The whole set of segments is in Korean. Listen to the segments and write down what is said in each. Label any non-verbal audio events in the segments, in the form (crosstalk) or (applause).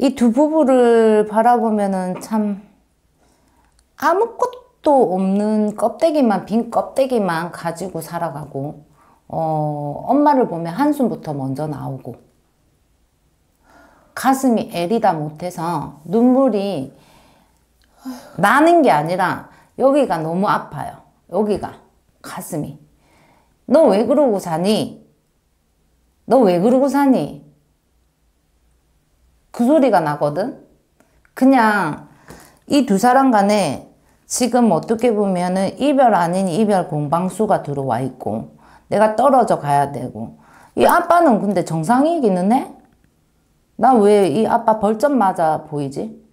이 두 부부를 바라보면은 참 아무것도 없는 껍데기만 빈 껍데기만 가지고 살아가고 어, 엄마를 보면 한숨부터 먼저 나오고 가슴이 애리다 못해서 눈물이 나는 게 아니라 여기가 너무 아파요. 여기가 가슴이. 너 왜 그러고 사니? 너 왜 그러고 사니? 그 소리가 나거든? 그냥 이 두 사람 간에 지금 어떻게 보면은 이별 아닌 이별 공방수가 들어와 있고 내가 떨어져 가야 되고 이 아빠는 근데 정상이기는 해? 나 왜 이 아빠 벌점 맞아 보이지?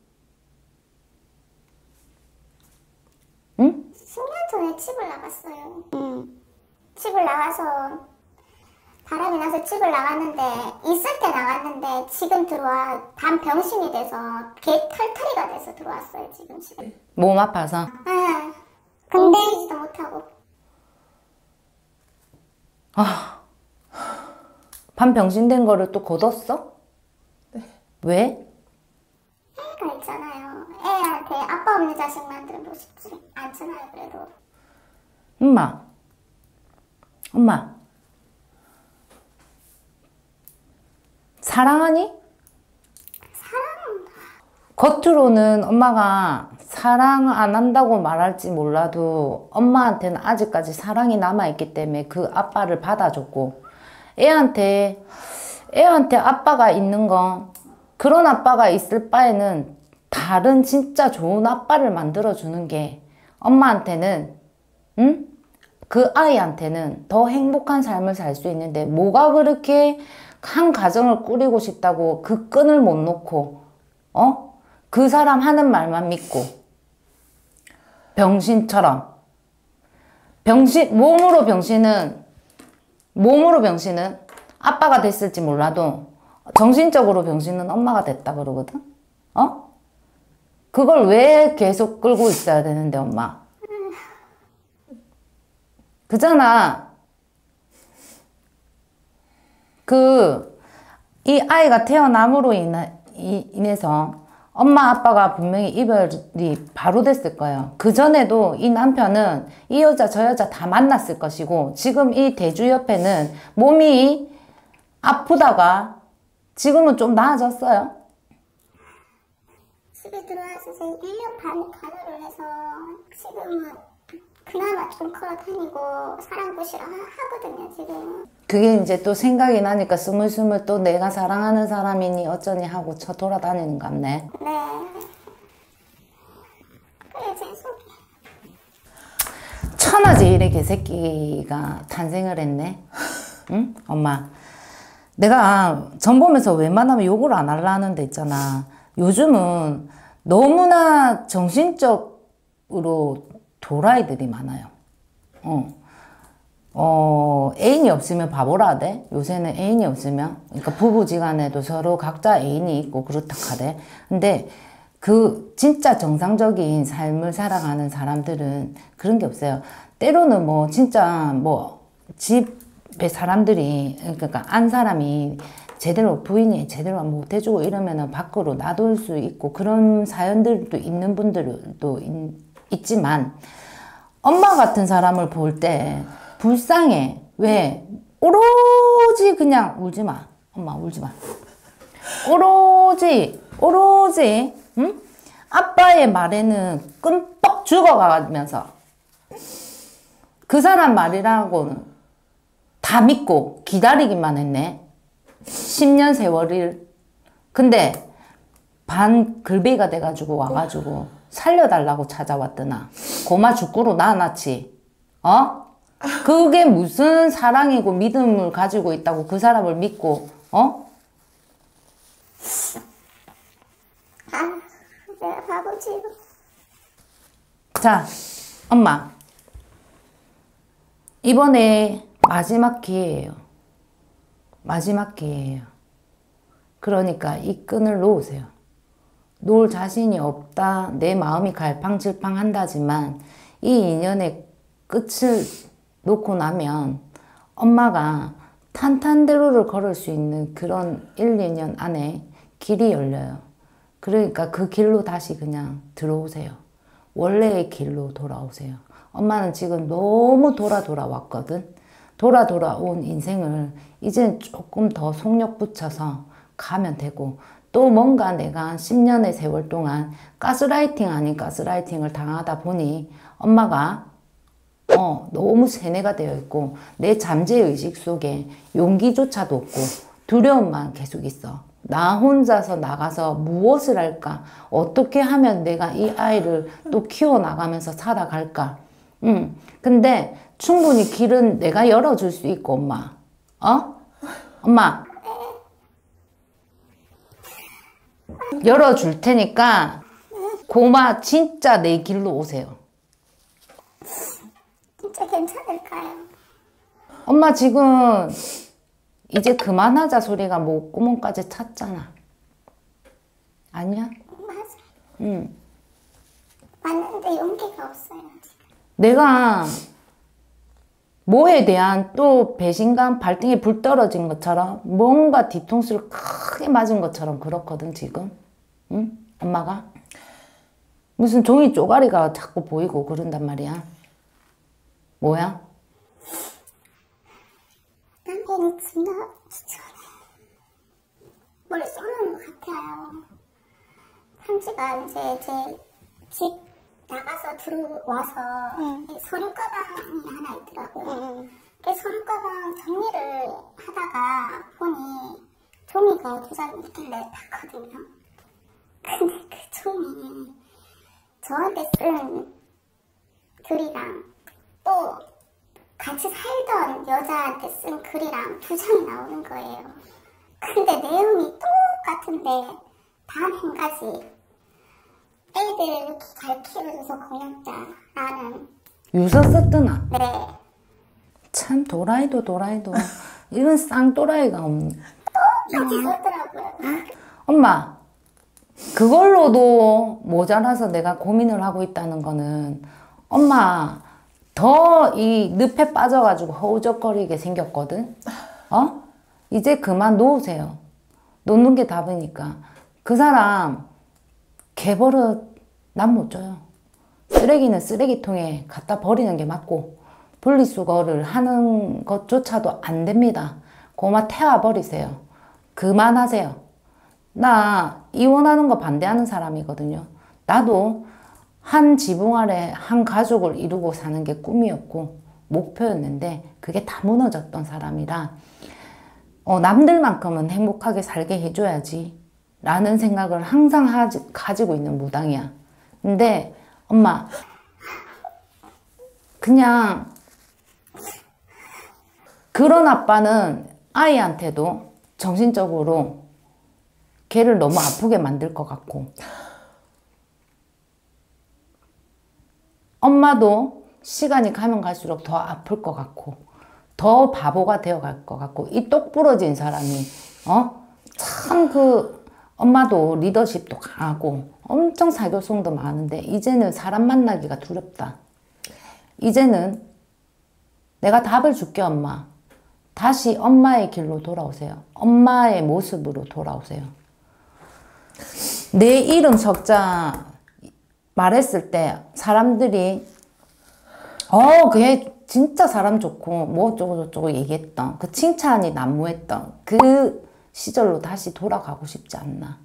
응? 10년 전에 집을 나갔어요. 집을 나가서 바람이 나서 집을 나갔는데 있을 때 나갔는데 지금 들어와 반 병신이 돼서 개 털털이가 돼서 들어왔어요 지금 집에. 몸 아파서 아, 근데 지도 못하고 반병신된 거를 또 god었어? 왜? 애가 있잖아요. 애한테 아빠 없는 자식 만들고 싶지 않잖아요 그래도. 엄마 엄마 사랑하니? 겉으로는 엄마가 사랑 안 한다고 말할지 몰라도 엄마한테는 아직까지 사랑이 남아있기 때문에 그 아빠를 받아줬고 애한테 애한테 아빠가 있는 거 그런 아빠가 있을 바에는 다른 진짜 좋은 아빠를 만들어주는 게 엄마한테는 응? 그 아이한테는 더 행복한 삶을 살 수 있는데 뭐가 그렇게 한 가정을 꾸리고 싶다고 그 끈을 못 놓고 어? 그 사람 하는 말만 믿고 병신처럼 병신 몸으로 병신은 몸으로 병신은 아빠가 됐을지 몰라도 정신적으로 병신은 엄마가 됐다 그러거든. 어? 그걸 왜 계속 끌고 있어야 되는데 엄마? 그잖아. 그, 이 아이가 태어남으로 인하, 이- 인해서 엄마 아빠가 분명히 이별이 바로 됐을 거예요. 그 전에도 이 남편은 이 여자 저 여자 다 만났을 것이고 지금 이 대주 옆에는 몸이 아프다가 지금은 좀 나아졌어요. 집에 들어와서 이제 1년 반 간호를 해서 지금은 그나마 좀 걸어 다니고 사람 보시러 하- 하거든요 지금. 그게 이제 또 생각이 나니까 스물스물 또 내가 사랑하는 사람이니 어쩌니 하고 쳐 돌아다니는 것 같네. 네. 그래 제 속이. 천하제 일의 개새끼가 탄생을 했네. (laughs) 응? 엄마. 내가 전 보면서 웬만하면 욕을 안 하려는 데 있잖아. 요즘은 너무나 정신적으로 도라이들이 많아요. 어. 어, 애인이 없으면 바보라 하대. 요새는 애인이 없으면. 그러니까 부부지간에도 서로 각자 애인이 있고 그렇다 하대. 근데 그 진짜 정상적인 삶을 살아가는 사람들은 그런 게 없어요. 때로는 뭐 진짜 뭐 집에 사람들이 그러니까 안 사람이 제대로 부인이 제대로 못 해주고 이러면은 밖으로 놔둘 수 있고 그런 사연들도 있는 분들도 있, 있지만 엄마 같은 사람을 볼 때 불쌍해. 왜? 오로지 그냥 울지 마. 엄마 울지 마. 오로지, 오로지, 응? 아빠의 말에는 끔뻑 죽어가면서 그 사람 말이라고는 다 믿고 기다리기만 했네. 10년 세월을. 근데 반 글베이가 돼가지고 와가지고 살려달라고 찾아왔더나. 고마 죽구로 낳아놨지. 어? 그게 무슨 사랑이고 믿음을 가지고 있다고 그 사람을 믿고, 어? 아 내가 바보지. 자, 엄마. 이번에 마지막 기회예요. 마지막 기회예요. 그러니까 이 끈을 놓으세요. 놓을 자신이 없다. 내 마음이 갈팡질팡 한다지만 이 인연의 끝을 놓고 나면 엄마가 탄탄대로를 걸을 수 있는 그런 1, 2년 안에 길이 열려요. 그러니까 그 길로 다시 그냥 들어오세요. 원래의 길로 돌아오세요. 엄마는 지금 너무 돌아 돌아왔거든. 돌아 돌아온 인생을 이제는 조금 더 속력 붙여서 가면 되고 또 뭔가 내가 10년의 세월 동안 가스라이팅 아닌 가스라이팅을 당하다 보니 엄마가 어, 너무 세뇌가 되어 있고 내 잠재의식 속에 용기조차도 없고 두려움만 계속 있어. 나 혼자서 나가서 무엇을 할까? 어떻게 하면 내가 이 아이를 또 키워나가면서 살아갈까? 음, 근데 충분히 길은 내가 열어줄 수 있고, 엄마. 어? 엄마. 열어줄 테니까, 고마, 진짜 내 길로 오세요. 진짜 괜찮을까요? 엄마 지금 이제 그만하자 소리가 목구멍까지 찼잖아. 아니야? 맞아. 응. 맞는데 용기가 없어요. 내가 뭐에 대한 또 배신감, 발등에 불 떨어진 것처럼 뭔가 뒤통수를 크게 맞은 것처럼 그렇거든, 지금. 응? 엄마가? 무슨 종이 쪼가리가 자꾸 보이고 그런단 말이야. 뭐야? 남편이 진짜 뭘 쏘는 것 같아요. 삼지가 이제 제집 나가서 들어와서 이 서류 가방이 하나 있더라고요. 그 서류 가방 정리를 하다가 보니 종이가 두 장이 있길래 봤거든요. 근데 그 종이 저한테 쓴 글이랑 또 같이 살던 여자한테 쓴 글이랑 두 장이 나오는 거예요. 근데 내용이 똑같은데 단 한 가지. 애들 이렇게 잘 키워줘서 고맙다. 라는, 유서 썼더나? 네. 참 도라이도 도라이도 이런 쌍도라이가 없네. 똑같이 썼더라고요. 엄마, 그걸로도 모자라서 내가 고민을 하고 있다는 거는 엄마 더 이 늪에 빠져가지고 허우적거리게 생겼거든. 어? 이제 그만 놓으세요. 놓는 게 답이니까. 그 사람 개버릇 난 못 줘요. 쓰레기는 쓰레기통에 갖다 버리는 게 맞고 분리수거를 하는 것조차도 안 됩니다. 고마 태워 버리세요. 그만하세요. 나 이혼하는 거 반대하는 사람이거든요. 나도 한 지붕 아래 한 가족을 이루고 사는 게 꿈이었고 목표였는데 그게 다 무너졌던 사람이라 어, 남들만큼은 행복하게 살게 해줘야지 라는 생각을 항상 하지, 가지고 있는 무당이야. 근데 엄마 그냥 그런 아빠는 아이한테도 정신적으로 걔를 너무 아프게 만들 것 같고 엄마도 시간이 가면 갈수록 더 아플 것 같고 더 바보가 되어 갈 것 같고 이 똑 부러진 사람이 어? 참 그 엄마도 리더십도 강하고 엄청 사교성도 많은데 이제는 사람 만나기가 두렵다. 이제는 내가 답을 줄게 엄마. 다시 엄마의 길로 돌아오세요. 엄마의 모습으로 돌아오세요. 내 이름 석자 말했을 때 사람들이 어, 그게 진짜 사람 좋고 뭐 어쩌고 저쩌고 얘기했던 그 칭찬이 난무했던 그 시절로 다시 돌아가고 싶지 않나.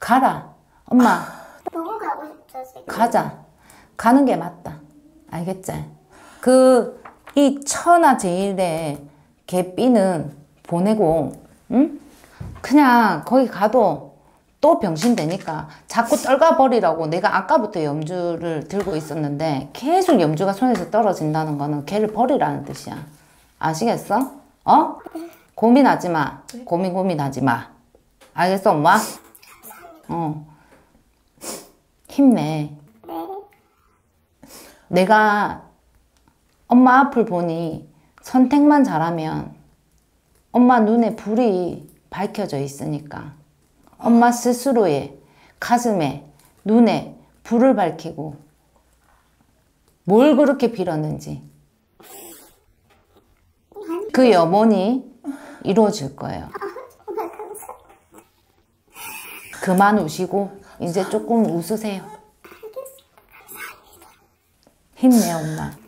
가라. 엄마, 너무 가고 싶죠, 지금. 가자. 가는 게 맞다. 알겠지? 그, 이 천하 제일의 개삐는 보내고, 응? 그냥 거기 가도 또 병신 되니까 자꾸 떨가버리라고 내가 아까부터 염주를 들고 있었는데 계속 염주가 손에서 떨어진다는 거는 걔를 버리라는 뜻이야. 아시겠어? 어? 고민하지 마. 고민 고민하지 마. 알겠어, 엄마? 어. 힘내. 네. 내가 엄마 앞을 보니 선택만 잘하면 엄마 눈에 불이 밝혀져 있으니까 엄마 스스로의 가슴에 눈에 불을 밝히고 뭘 그렇게 빌었는지 그 염원이 이루어질 거예요. 그만 우시고 이제 조금 웃으세요. 힘내 엄마.